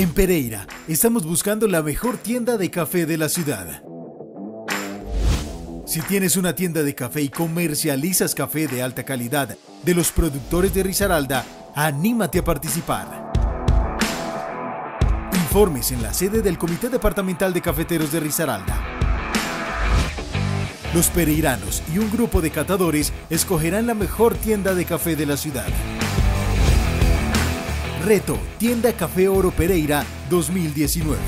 En Pereira, estamos buscando la mejor tienda de café de la ciudad. Si tienes una tienda de café y comercializas café de alta calidad de los productores de Risaralda, anímate a participar. Informes en la sede del Comité Departamental de Cafeteros de Risaralda. Los pereiranos y un grupo de catadores escogerán la mejor tienda de café de la ciudad. Reto Tienda Café Oro Pereira 2019.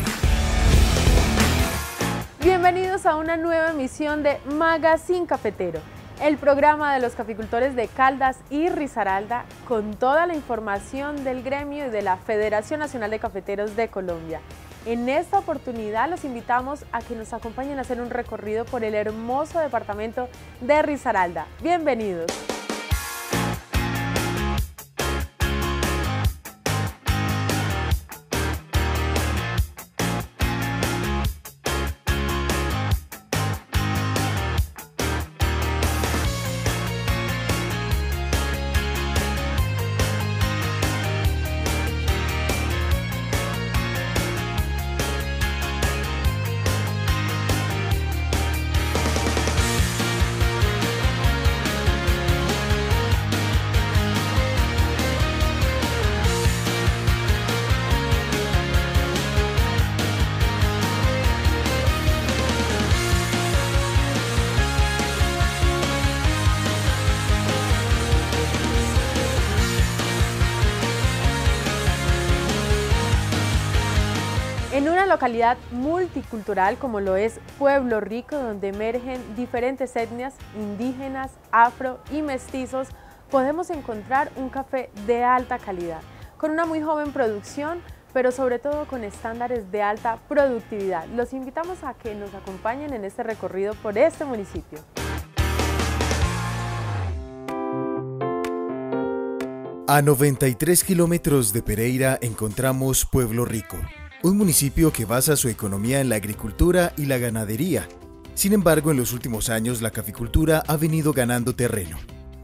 Bienvenidos a una nueva emisión de Magazine Cafetero, el programa de los caficultores de Caldas y Risaralda con toda la información del gremio y de la Federación Nacional de Cafeteros de Colombia. En esta oportunidad los invitamos a que nos acompañen a hacer un recorrido por el hermoso departamento de Risaralda. Bienvenidos. Localidad multicultural como lo es Pueblo Rico, donde emergen diferentes etnias indígenas, afro y mestizos, podemos encontrar un café de alta calidad, con una muy joven producción, pero sobre todo con estándares de alta productividad. Los invitamos a que nos acompañen en este recorrido por este municipio. A 93 kilómetros de Pereira encontramos Pueblo Rico, un municipio que basa su economía en la agricultura y la ganadería. Sin embargo, en los últimos años la caficultura ha venido ganando terreno.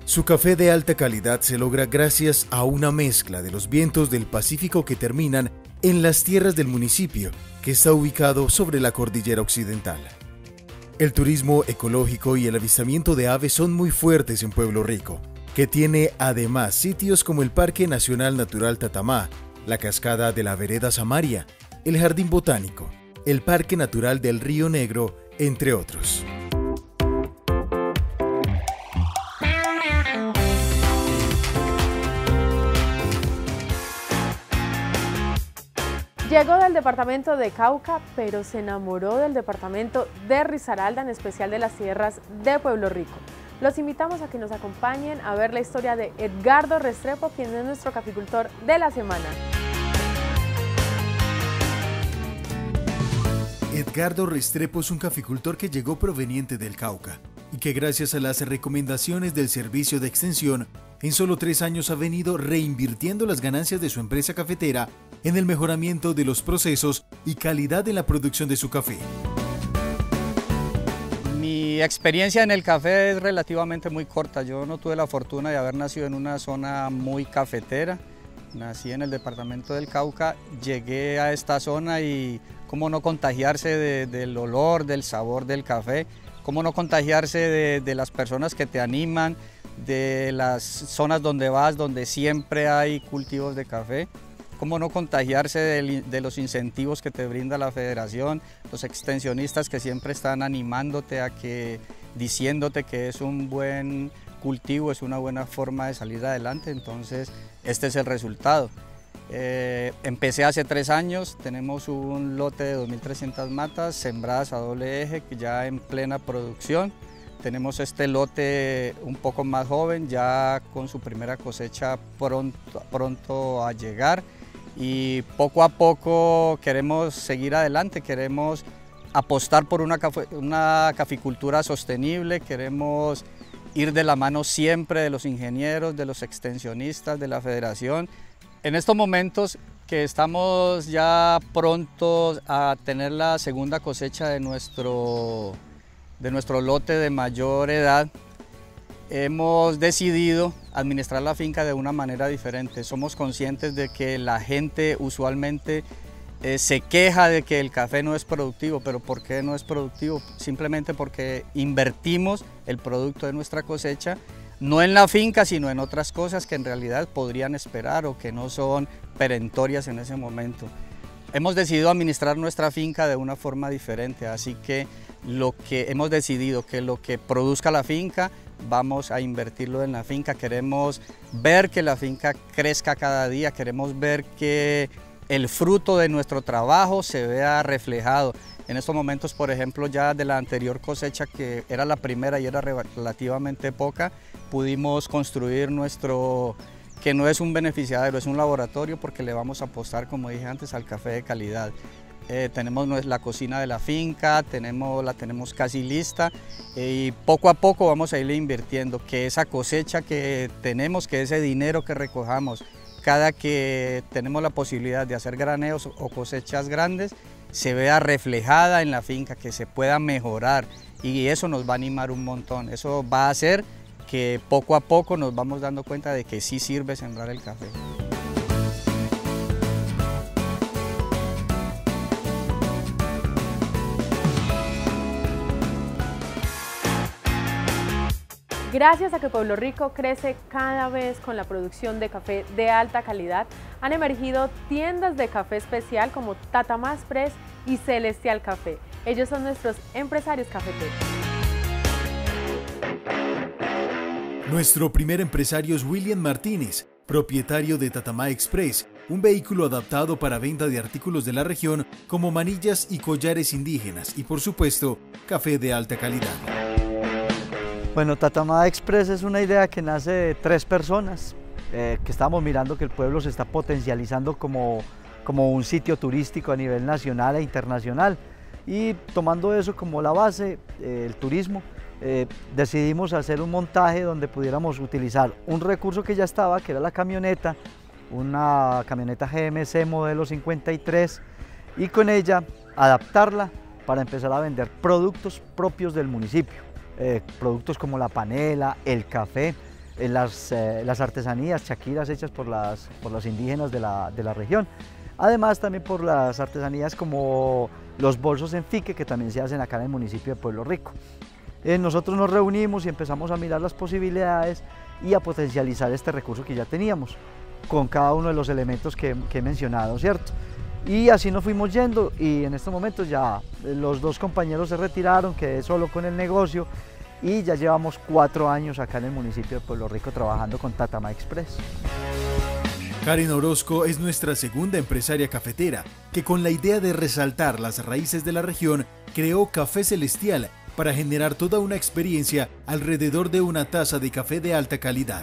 Su café de alta calidad se logra gracias a una mezcla de los vientos del Pacífico que terminan en las tierras del municipio, que está ubicado sobre la cordillera occidental. El turismo ecológico y el avistamiento de aves son muy fuertes en Pueblo Rico, que tiene además sitios como el Parque Nacional Natural Tatamá, la Cascada de la Vereda Samaria, el Jardín Botánico, el Parque Natural del Río Negro, entre otros. Llegó del departamento de Cauca, pero se enamoró del departamento de Risaralda, en especial de las tierras de Pueblo Rico. Los invitamos a que nos acompañen a ver la historia de Edgardo Restrepo, quien es nuestro caficultor de la semana. Edgardo Restrepo es un caficultor que llegó proveniente del Cauca y que gracias a las recomendaciones del servicio de extensión, en solo tres años ha venido reinvirtiendo las ganancias de su empresa cafetera en el mejoramiento de los procesos y calidad en la producción de su café. Mi experiencia en el café es relativamente muy corta. Yo no tuve la fortuna de haber nacido en una zona muy cafetera. Nací en el departamento del Cauca, llegué a esta zona y cómo no contagiarse de, del olor, del sabor del café, cómo no contagiarse de, de, las personas que te animan, de las zonas donde vas, donde siempre hay cultivos de café, cómo no contagiarse de, de los incentivos que te brinda la federación, los extensionistas que siempre están animándote a que, diciéndote que es un buen cultivo, es una buena forma de salir adelante, entonces este es el resultado. Eh, empecé hace tres años, tenemos un lote de 2.300 matas sembradas a doble eje ya en plena producción. Tenemos este lote un poco más joven, ya con su primera cosecha pronto, pronto a llegar y poco a poco queremos seguir adelante, queremos apostar por una, una caficultura sostenible, queremos ir de la mano siempre de los ingenieros, de los extensionistas, de la federación. En estos momentos que estamos ya prontos a tener la segunda cosecha de nuestro, de nuestro lote de mayor edad, hemos decidido administrar la finca de una manera diferente. Somos conscientes de que la gente usualmente eh, se queja de que el café no es productivo, pero ¿por qué no es productivo? Simplemente porque invertimos el producto de nuestra cosecha no en la finca, sino en otras cosas que en realidad podrían esperar o que no son perentorias en ese momento. Hemos decidido administrar nuestra finca de una forma diferente, así que lo que hemos decidido que lo que produzca la finca vamos a invertirlo en la finca. Queremos ver que la finca crezca cada día, queremos ver que el fruto de nuestro trabajo se vea reflejado. En estos momentos, por ejemplo, ya de la anterior cosecha, que era la primera y era relativamente poca, pudimos construir nuestro, que no es un beneficiario, es un laboratorio porque le vamos a apostar, como dije antes, al café de calidad. Eh, tenemos la cocina de la finca, tenemos, la tenemos casi lista eh, y poco a poco vamos a irle invirtiendo, que esa cosecha que tenemos, que ese dinero que recojamos, cada que tenemos la posibilidad de hacer graneos o cosechas grandes, se vea reflejada en la finca, que se pueda mejorar y eso nos va a animar un montón, eso va a hacer que poco a poco nos vamos dando cuenta de que sí sirve sembrar el café. Gracias a que Pueblo Rico crece cada vez con la producción de café de alta calidad, han emergido tiendas de café especial como Tata Más Press y Celestial Café. Ellos son nuestros empresarios cafeteros. Nuestro primer empresario es William Martínez, propietario de Tatamá Express, un vehículo adaptado para venta de artículos de la región como manillas y collares indígenas y por supuesto café de alta calidad. Bueno, Tatamada Express es una idea que nace de tres personas, eh, que estamos mirando que el pueblo se está potencializando como, como un sitio turístico a nivel nacional e internacional. Y tomando eso como la base, eh, el turismo, eh, decidimos hacer un montaje donde pudiéramos utilizar un recurso que ya estaba, que era la camioneta, una camioneta GMC modelo 53, y con ella adaptarla para empezar a vender productos propios del municipio. Eh, productos como la panela, el café, eh, las, eh, las, artesanías, chaquiras hechas por las, por los indígenas de la, de la, región. Además también por las artesanías como los bolsos en fique que también se hacen acá en el municipio de Pueblo Rico. nosotros nos reunimos y empezamos a mirar las posibilidades y a potencializar este recurso que ya teníamos con cada uno de los elementos que he mencionado, ¿cierto? Y así nos fuimos yendo y en estos momentos ya los dos compañeros se retiraron, quedé solo con el negocio y ya llevamos cuatro años acá en el municipio de Pueblo Rico trabajando con Tatama Express. Karen Orozco es nuestra segunda empresaria cafetera, que con la idea de resaltar las raíces de la región, creó Café Celestial para generar toda una experiencia alrededor de una taza de café de alta calidad.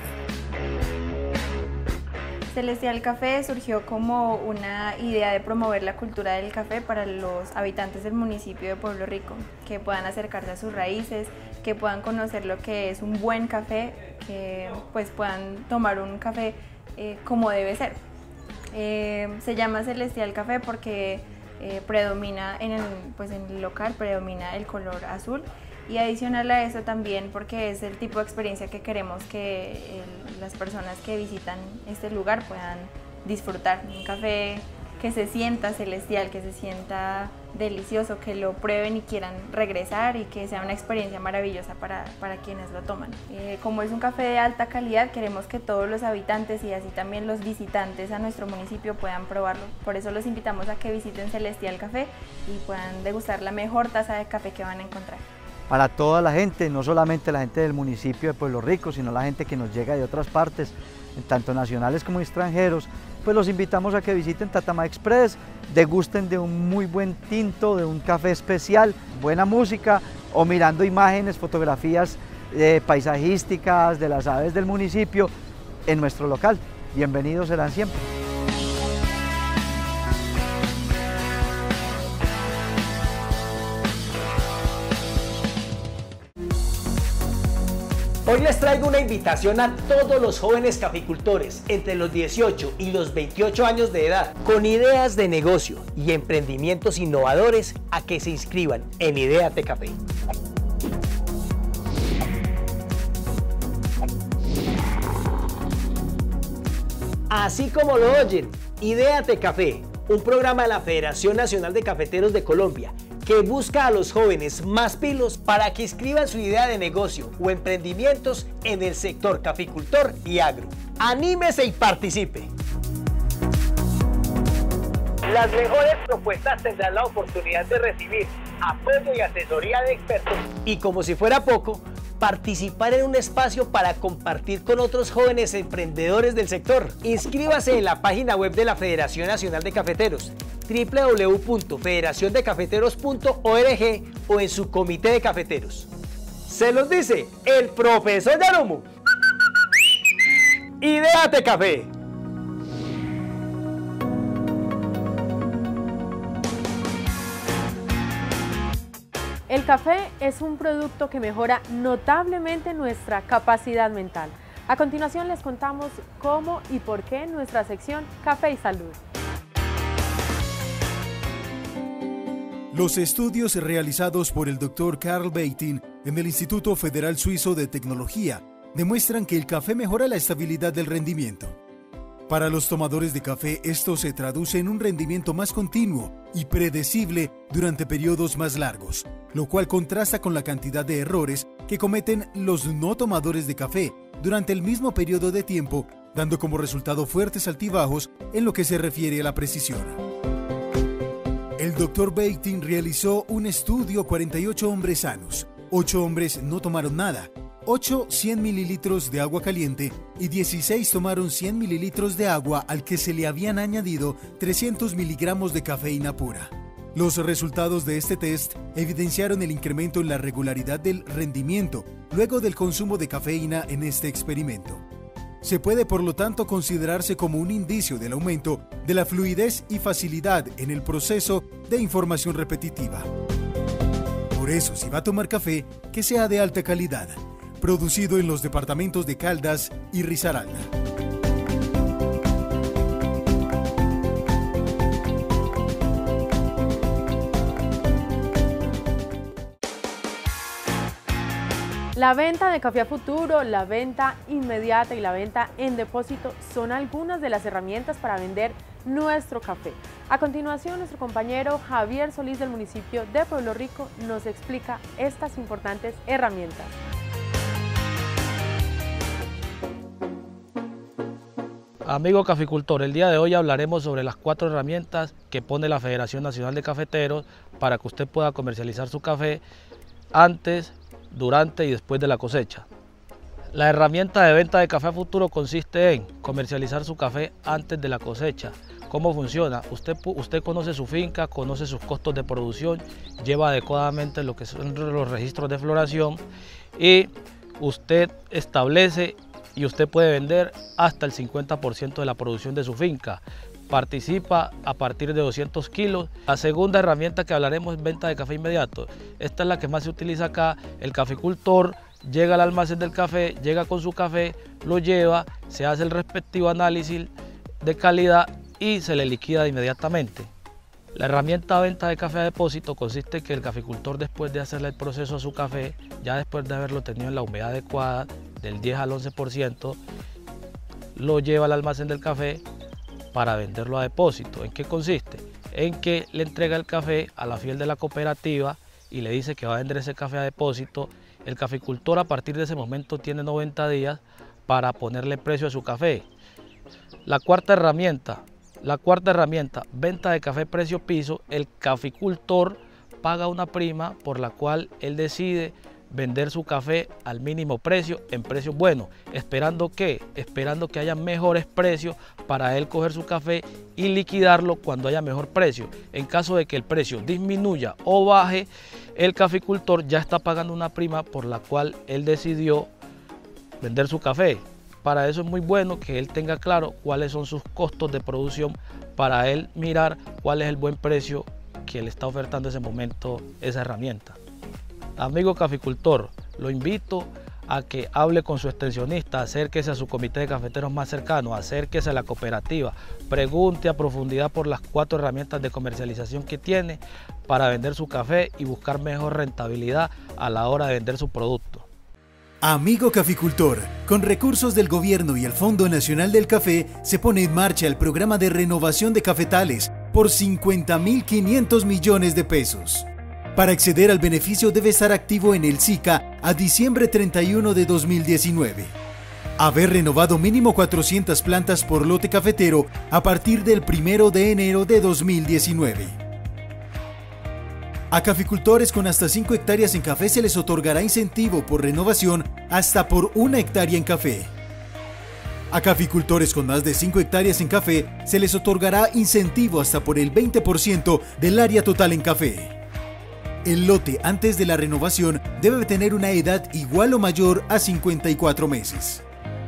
Celestial Café surgió como una idea de promover la cultura del café para los habitantes del municipio de Pueblo Rico, que puedan acercarse a sus raíces, que puedan conocer lo que es un buen café, que pues puedan tomar un café eh, como debe ser. Eh, se llama Celestial Café porque eh, predomina en el, pues en el local, predomina el color azul y adicional a eso también porque es el tipo de experiencia que queremos que las personas que visitan este lugar puedan disfrutar. Un café que se sienta celestial, que se sienta delicioso, que lo prueben y quieran regresar y que sea una experiencia maravillosa para, para quienes lo toman. Eh, como es un café de alta calidad, queremos que todos los habitantes y así también los visitantes a nuestro municipio puedan probarlo. Por eso los invitamos a que visiten Celestial Café y puedan degustar la mejor taza de café que van a encontrar para toda la gente, no solamente la gente del municipio de Pueblo Rico, sino la gente que nos llega de otras partes, tanto nacionales como extranjeros, pues los invitamos a que visiten Tatama Express, degusten de un muy buen tinto, de un café especial, buena música o mirando imágenes, fotografías eh, paisajísticas de las aves del municipio en nuestro local. Bienvenidos serán siempre. Hoy les traigo una invitación a todos los jóvenes caficultores entre los 18 y los 28 años de edad con ideas de negocio y emprendimientos innovadores a que se inscriban en Ideate Café. Así como lo oyen, Ideate Café un programa de la Federación Nacional de Cafeteros de Colombia que busca a los jóvenes más pilos para que inscriban su idea de negocio o emprendimientos en el sector caficultor y agro. Anímese y participe. Las mejores propuestas tendrán la oportunidad de recibir apoyo y asesoría de expertos y como si fuera poco, participar en un espacio para compartir con otros jóvenes emprendedores del sector. Inscríbase en la página web de la Federación Nacional de Cafeteros www.federaciondecafeteros.org o en su comité de cafeteros. Se los dice el profesor Yarumu. Ideate Café. El café es un producto que mejora notablemente nuestra capacidad mental. A continuación les contamos cómo y por qué nuestra sección Café y Salud. Los estudios realizados por el Dr. Carl Beitin en el Instituto Federal Suizo de Tecnología demuestran que el café mejora la estabilidad del rendimiento. Para los tomadores de café esto se traduce en un rendimiento más continuo y predecible durante periodos más largos, lo cual contrasta con la cantidad de errores que cometen los no tomadores de café durante el mismo periodo de tiempo, dando como resultado fuertes altibajos en lo que se refiere a la precisión. El Dr. Beitin realizó un estudio 48 hombres sanos. 8 hombres no tomaron nada. 8 100 mililitros de agua caliente y 16 tomaron 100 mililitros de agua al que se le habían añadido 300 miligramos de cafeína pura. Los resultados de este test evidenciaron el incremento en la regularidad del rendimiento luego del consumo de cafeína en este experimento se puede por lo tanto considerarse como un indicio del aumento de la fluidez y facilidad en el proceso de información repetitiva. Por eso, si va a tomar café, que sea de alta calidad, producido en los departamentos de Caldas y Risaralda. La venta de café a futuro, la venta inmediata y la venta en depósito son algunas de las herramientas para vender nuestro café. A continuación, nuestro compañero Javier Solís del municipio de Pueblo Rico nos explica estas importantes herramientas. Amigo caficultor, el día de hoy hablaremos sobre las cuatro herramientas que pone la Federación Nacional de Cafeteros para que usted pueda comercializar su café antes, durante y después de la cosecha. La herramienta de venta de café a futuro consiste en comercializar su café antes de la cosecha. ¿Cómo funciona? Usted, usted conoce su finca, conoce sus costos de producción, lleva adecuadamente lo que son los registros de floración y usted establece y usted puede vender hasta el 50% de la producción de su finca participa a partir de 200 kilos. La segunda herramienta que hablaremos es venta de café inmediato. Esta es la que más se utiliza acá. El caficultor llega al almacén del café, llega con su café, lo lleva, se hace el respectivo análisis de calidad y se le liquida inmediatamente. La herramienta venta de café a depósito consiste en que el caficultor después de hacerle el proceso a su café, ya después de haberlo tenido en la humedad adecuada del 10 al 11%, lo lleva al almacén del café, para venderlo a depósito. ¿En qué consiste? En que le entrega el café a la fiel de la cooperativa y le dice que va a vender ese café a depósito. El caficultor a partir de ese momento tiene 90 días para ponerle precio a su café. La cuarta herramienta, la cuarta herramienta, venta de café precio piso, el caficultor paga una prima por la cual él decide vender su café al mínimo precio en precios buenos, esperando que, esperando que haya mejores precios para él coger su café y liquidarlo cuando haya mejor precio. En caso de que el precio disminuya o baje, el caficultor ya está pagando una prima por la cual él decidió vender su café. Para eso es muy bueno que él tenga claro cuáles son sus costos de producción para él mirar cuál es el buen precio que le está ofertando ese momento esa herramienta. Amigo caficultor, lo invito a que hable con su extensionista, acérquese a su comité de cafeteros más cercano, acérquese a la cooperativa, pregunte a profundidad por las cuatro herramientas de comercialización que tiene para vender su café y buscar mejor rentabilidad a la hora de vender su producto. Amigo caficultor, con recursos del gobierno y el Fondo Nacional del Café se pone en marcha el programa de renovación de cafetales por 50.500 millones de pesos. Para acceder al beneficio debe estar activo en el SICA a diciembre 31 de 2019. Haber renovado mínimo 400 plantas por lote cafetero a partir del 1 de enero de 2019. A caficultores con hasta 5 hectáreas en café se les otorgará incentivo por renovación hasta por una hectárea en café. A caficultores con más de 5 hectáreas en café se les otorgará incentivo hasta por el 20% del área total en café. El lote antes de la renovación debe tener una edad igual o mayor a 54 meses.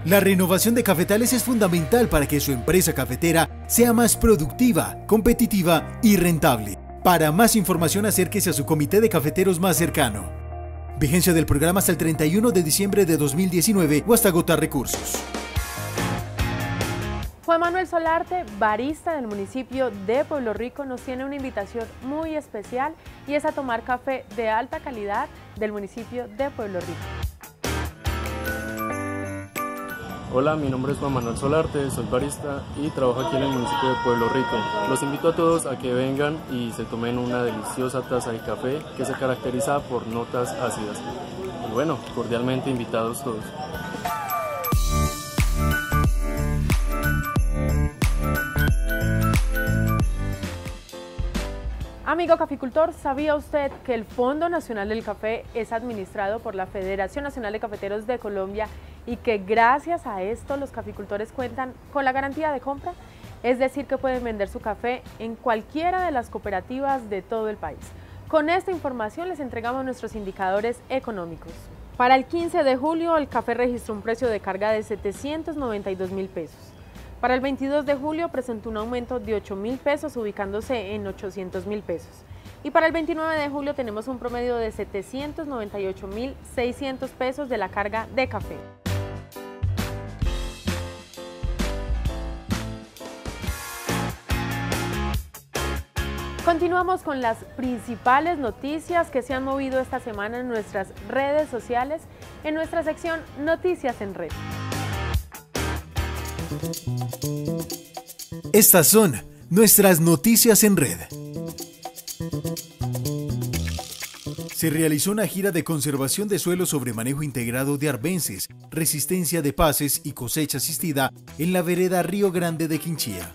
La renovación de cafetales es fundamental para que su empresa cafetera sea más productiva, competitiva y rentable. Para más información acérquese a su comité de cafeteros más cercano. Vigencia del programa hasta el 31 de diciembre de 2019 o hasta agotar recursos. Juan Manuel Solarte, barista del municipio de Pueblo Rico, nos tiene una invitación muy especial y es a tomar café de alta calidad del municipio de Pueblo Rico. Hola, mi nombre es Juan Manuel Solarte, soy barista y trabajo aquí en el municipio de Pueblo Rico. Los invito a todos a que vengan y se tomen una deliciosa taza de café que se caracteriza por notas ácidas. Y bueno, cordialmente invitados todos. Amigo caficultor, ¿sabía usted que el Fondo Nacional del Café es administrado por la Federación Nacional de Cafeteros de Colombia y que gracias a esto los caficultores cuentan con la garantía de compra? Es decir, que pueden vender su café en cualquiera de las cooperativas de todo el país. Con esta información les entregamos nuestros indicadores económicos. Para el 15 de julio, el café registró un precio de carga de 792 mil pesos. Para el 22 de julio presentó un aumento de 8 mil pesos, ubicándose en 800 mil pesos. Y para el 29 de julio tenemos un promedio de 798 mil 600 pesos de la carga de café. Continuamos con las principales noticias que se han movido esta semana en nuestras redes sociales, en nuestra sección Noticias en Red. Estas son nuestras noticias en red. Se realizó una gira de conservación de suelo sobre manejo integrado de arbences, resistencia de pases y cosecha asistida en la vereda Río Grande de Quinchía.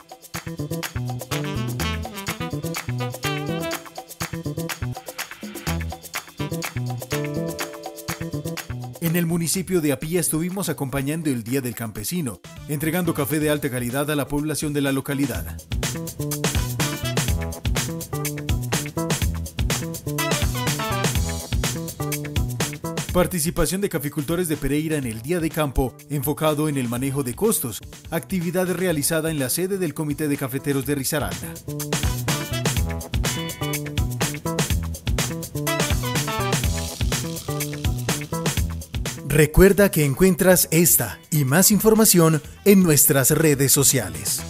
En el municipio de Apía estuvimos acompañando el Día del Campesino, entregando café de alta calidad a la población de la localidad. Participación de caficultores de Pereira en el Día de Campo, enfocado en el manejo de costos, actividad realizada en la sede del Comité de Cafeteros de Risaralda. Recuerda que encuentras esta y más información en nuestras redes sociales.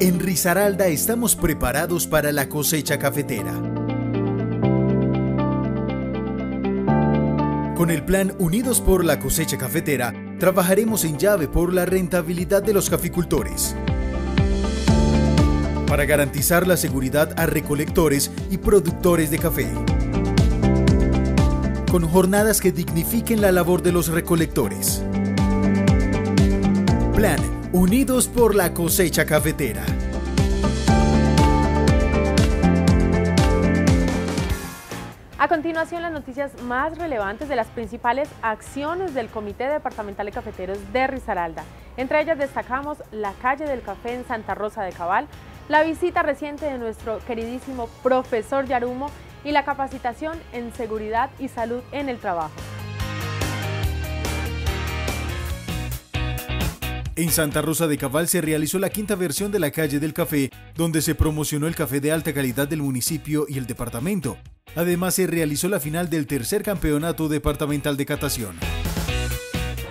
En Risaralda estamos preparados para la cosecha cafetera. Con el plan Unidos por la cosecha cafetera, trabajaremos en llave por la rentabilidad de los caficultores. Para garantizar la seguridad a recolectores y productores de café. Con jornadas que dignifiquen la labor de los recolectores. Plan Unidos por la cosecha cafetera. A continuación, las noticias más relevantes de las principales acciones del Comité Departamental de Cafeteros de Risaralda. Entre ellas destacamos la calle del café en Santa Rosa de Cabal, la visita reciente de nuestro queridísimo profesor Yarumo y la capacitación en seguridad y salud en el trabajo. En Santa Rosa de Cabal se realizó la quinta versión de la calle del café, donde se promocionó el café de alta calidad del municipio y el departamento. Además, se realizó la final del tercer campeonato departamental de catación.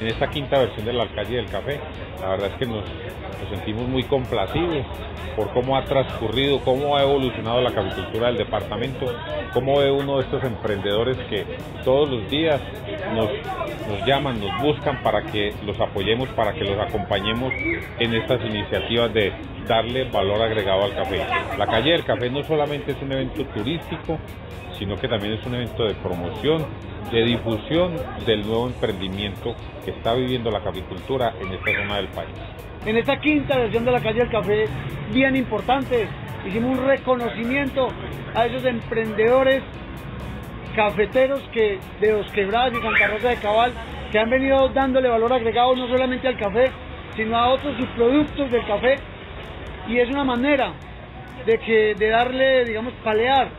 En esta quinta versión de la calle del café La verdad es que nos, sentimos muy complacidos por cómo ha transcurrido, cómo ha evolucionado la caficultura del departamento, cómo ve uno de estos emprendedores que todos los días nos, nos llaman, nos buscan para que los apoyemos, para que los acompañemos en estas iniciativas de darle valor agregado al café. La calle del café no solamente es un evento turístico, sino que también es un evento de promoción, de difusión del nuevo emprendimiento que está viviendo la caficultura en esta zona del país. En esta quinta versión de la calle del café, bien importante, hicimos un reconocimiento a esos emprendedores cafeteros que de los quebrados y Santa Rosa de Cabal que han venido dándole valor agregado no solamente al café, sino a otros subproductos del café y es una manera de que de darle, digamos, palear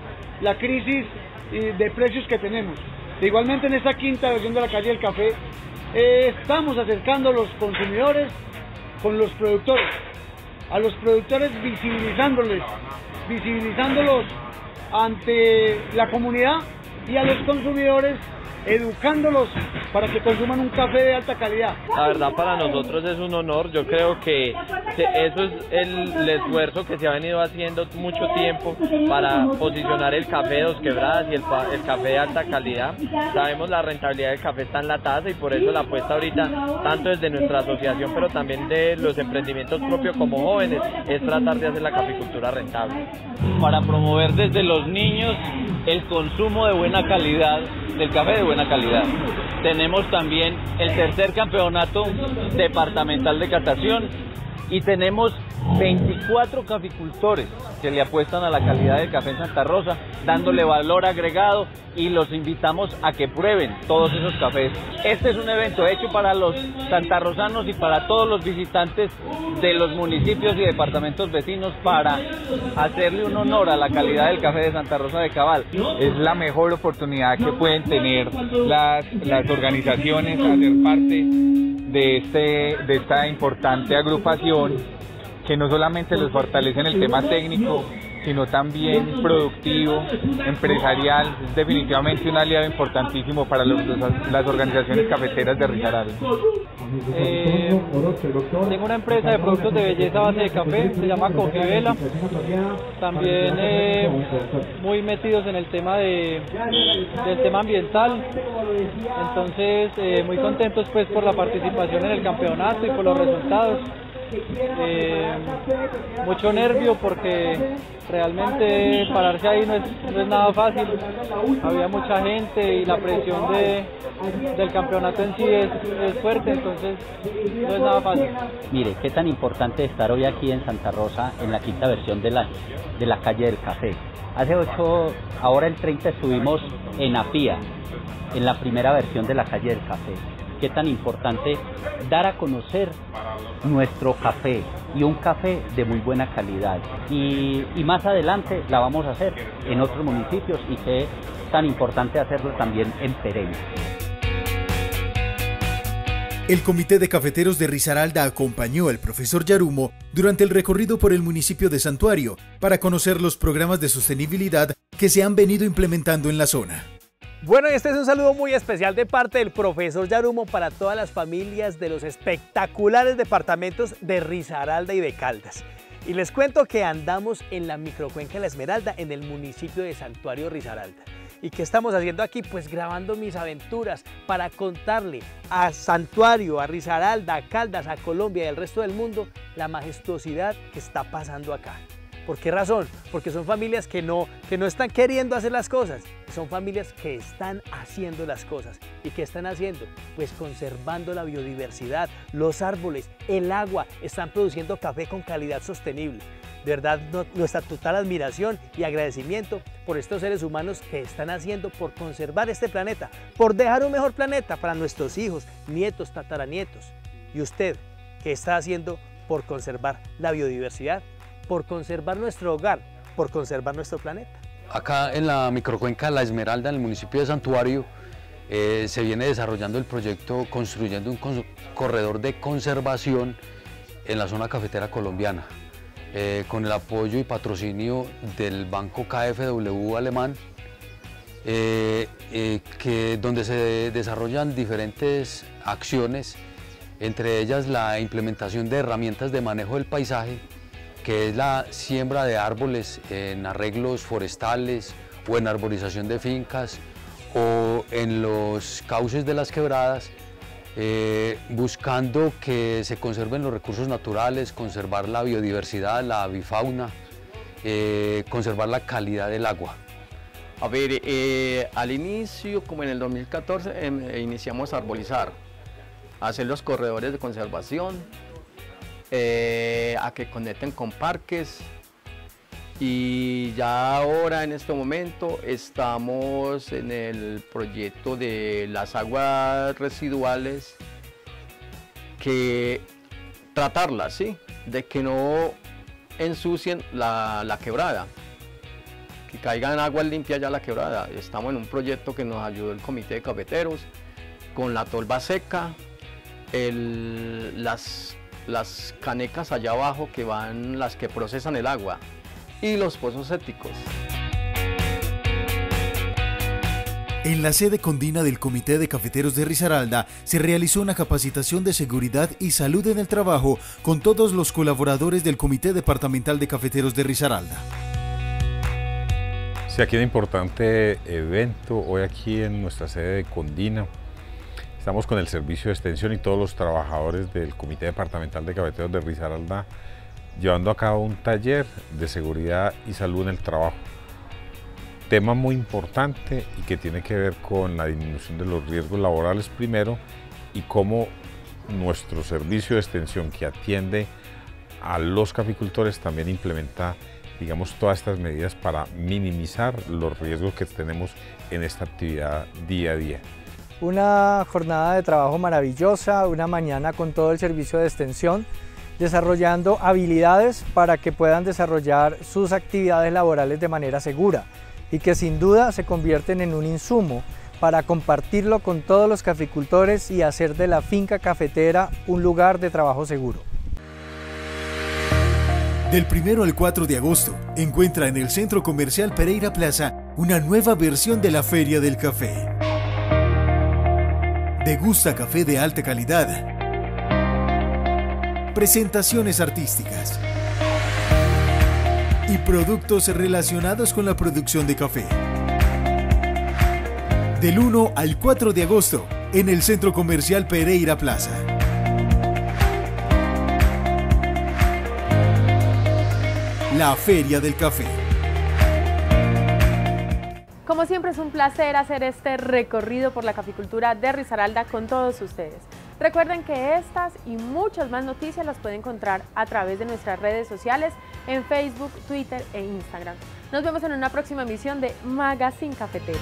la crisis de precios que tenemos. Igualmente en esta quinta versión de la calle del café eh, estamos acercando a los consumidores con los productores, a los productores visibilizándoles, visibilizándolos ante la comunidad y a los consumidores educándolos para que consuman un café de alta calidad. La verdad para nosotros es un honor, yo creo que eso es el, esfuerzo que se ha venido haciendo mucho tiempo para posicionar el café de dos quebradas y el, café de alta calidad. Sabemos la rentabilidad del café está en la tasa y por eso la apuesta ahorita, tanto desde nuestra asociación pero también de los emprendimientos propios como jóvenes, es tratar de hacer la caficultura rentable. Para promover desde los niños el consumo de buena calidad, del café de buena calidad. Tenemos también el tercer campeonato departamental de catación y tenemos 24 caficultores que le apuestan a la calidad del café en Santa Rosa, dándole valor agregado y los invitamos a que prueben todos esos cafés. Este es un evento hecho para los santarrosanos y para todos los visitantes de los municipios y departamentos vecinos para hacerle un honor a la calidad del café de Santa Rosa de Cabal. Es la mejor oportunidad que pueden tener las, las organizaciones a ser parte de, este, de esta importante agrupación que no solamente los fortalece en el tema técnico, sino también productivo, empresarial, es definitivamente un aliado importantísimo para las organizaciones cafeteras de Risaralda. Eh, tengo una empresa de productos de belleza base de café, se llama Cogevela. También eh, muy metidos en el tema de, del tema ambiental. Entonces, eh, muy contentos pues por la participación en el campeonato y por los resultados. Eh, mucho nervio porque realmente pararse ahí no es, nada fácil. Había mucha gente y la presión de, del campeonato en sí es, fuerte, entonces no es nada fácil. Mire, qué tan importante estar hoy aquí en Santa Rosa en la quinta versión de la, de la calle del café. Hace ocho, ahora el 30 estuvimos en Apía, en la primera versión de la calle del café qué tan importante dar a conocer nuestro café y un café de muy buena calidad. Y, más adelante la vamos a hacer en otros municipios y qué tan importante hacerlo también en Pereira. El Comité de Cafeteros de Risaralda acompañó al profesor Yarumo durante el recorrido por el municipio de Santuario para conocer los programas de sostenibilidad que se han venido implementando en la zona. Bueno, este es un saludo muy especial de parte del profesor Yarumo para todas las familias de los espectaculares departamentos de Risaralda y de Caldas. Y les cuento que andamos en la microcuenca La Esmeralda, en el municipio de Santuario Risaralda. ¿Y qué estamos haciendo aquí? Pues grabando mis aventuras para contarle a Santuario, a Risaralda, a Caldas, a Colombia y al resto del mundo la majestuosidad que está pasando acá. ¿Por qué razón? Porque son familias que no, que no están queriendo hacer las cosas, son familias que están haciendo las cosas. ¿Y qué están haciendo? Pues conservando la biodiversidad, los árboles, el agua, están produciendo café con calidad sostenible. De verdad, nuestra total admiración y agradecimiento por estos seres humanos que están haciendo por conservar este planeta, por dejar un mejor planeta para nuestros hijos, nietos, tataranietos. ¿Y usted qué está haciendo por conservar la biodiversidad? Por conservar nuestro hogar, por conservar nuestro planeta. Acá en la microcuenca La Esmeralda, en el municipio de Santuario, eh, se viene desarrollando el proyecto construyendo un corredor de conservación en la zona cafetera colombiana, eh, con el apoyo y patrocinio del banco KfW alemán, eh, que, donde se desarrollan diferentes acciones entre ellas la implementación de herramientas de manejo del paisaje, que es la siembra de árboles en arreglos forestales o en arborización de fincas o en los cauces de las quebradas, eh, buscando que se conserven los recursos naturales, conservar la biodiversidad, la avifauna, eh, conservar la calidad del agua. A ver, eh, al inicio, como en el 2014, em, iniciamos a arbolizar, a hacer los corredores de conservación, a que conecten con parques, y ya ahora en este momento estamos en el proyecto de las aguas residuales que tratarlas, ¿sí? De que no ensucien la, quebrada, que caigan aguas limpias ya la quebrada. Estamos en un proyecto que nos ayudó el Comité de Cafeteros con la tolva seca, las, las canecas allá abajo que van las que procesan el agua y los pozos sépticos. En la sede condina del Comité de Cafeteros de Risaralda se realizó una capacitación de seguridad y salud en el trabajo con todos los colaboradores del Comité Departamental de Cafeteros de Risaralda. Sí, aquí un importante evento hoy aquí en nuestra sede de Condina. Estamos con el servicio de extensión y todos los trabajadores del Comité Departamental de Cafeteros de Risaralda llevando a cabo un taller de seguridad y salud en el trabajo. Tema muy importante y que tiene que ver con la disminución de los riesgos laborales primero y cómo nuestro servicio de extensión que atiende a los caficultores también implementa digamos todas estas medidas para minimizar los riesgos que tenemos en esta actividad día a día. Una jornada de trabajo maravillosa, una mañana con todo el servicio de extensión desarrollando habilidades para que puedan desarrollar sus actividades laborales de manera segura y que sin duda se convierten en un insumo para compartirlo con todos los caficultores y hacer de la finca cafetera un lugar de trabajo seguro. Del 1 al 4 de agosto, encuentra en el Centro Comercial Pereira Plaza una nueva versión de la Feria del Café. Degusta café de alta calidad presentaciones artísticas y productos relacionados con la producción de café. Del 1 al 4 de agosto en el Centro Comercial Pereira Plaza. La Feria del Café. Como siempre es un placer hacer este recorrido por la caficultura de Risaralda con todos ustedes. Recuerden que estas y muchas más noticias las pueden encontrar a través de nuestras redes sociales en Facebook, Twitter e Instagram. Nos vemos en una próxima emisión de Magazine Cafetero.